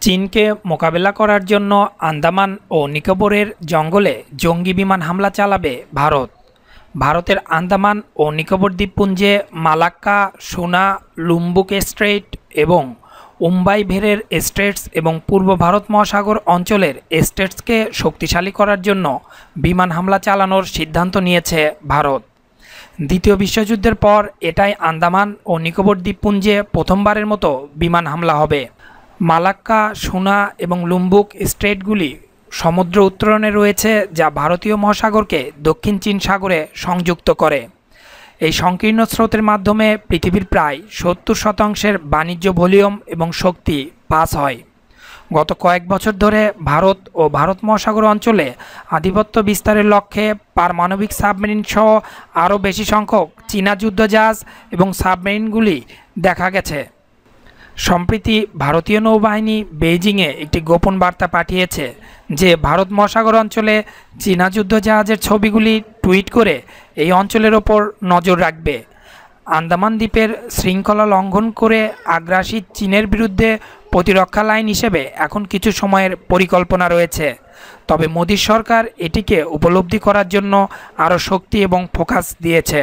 চীনকে মোকাবেলা করার জন্য আন্দামান ও নিকোবরের জঙ্গলে জঙ্গি বিমান হামলা চালাবে ভারত। ভারতের আন্দামান ও নিকোবর দ্বীপপুঞ্জে মালাক্কা, সোনা, লুম্বুক স্ট্রেট এবং উম্বাই ভেরের স্টেটস এবং পূর্ব ভারত মহাসাগর অঞ্চলের স্টেটসকে শক্তিশালী করার জন্য বিমান হামলা চালানোর সিদ্ধান্ত নিয়েছে ভারত। দ্বিতীয় বিশ্বযুদ্ধের পর এটাই আন্দামান ও নিকোবর দ্বীপপুঞ্জে প্রথমবারের মতো বিমান হামলা হবে। মালাক্কা, সোনা এবং লুম্বুক স্ট্রেটগুলি সমুদ্র উত্তরণে রয়েছে যা ভারতীয় মহাসাগরকে দক্ষিণ চীন সাগরে সংযুক্ত করে। এই সংকীর্ণ স্রোতের মাধ্যমে পৃথিবীর প্রায় সত্তর শতাংশের বাণিজ্য ভলিউম এবং শক্তি পাস হয়। গত কয়েক বছর ধরে ভারত ও ভারত মহাসাগর অঞ্চলে আধিপত্য বিস্তারের লক্ষ্যে পারমাণবিক সাবমেরিন সহ আরও বেশি সংখ্যক চীনা যুদ্ধজাহাজ এবং সাবমেরিনগুলি দেখা গেছে। সম্প্রতি ভারতীয় নৌবাহিনী বেইজিংয়ে একটি গোপন বার্তা পাঠিয়েছে যে ভারত মহাসাগর অঞ্চলে চীনা যুদ্ধজাহাজের ছবিগুলি টুইট করে এই অঞ্চলের ওপর নজর রাখবে। আন্দামান দ্বীপের শৃঙ্খলা লঙ্ঘন করে আগ্রাসী চীনের বিরুদ্ধে প্রতিরক্ষা লাইন হিসেবে এখন কিছু সময়ের পরিকল্পনা রয়েছে। তবে মোদী সরকার এটিকে উপলব্ধি করার জন্য আরও শক্তি এবং ফোকাস দিয়েছে।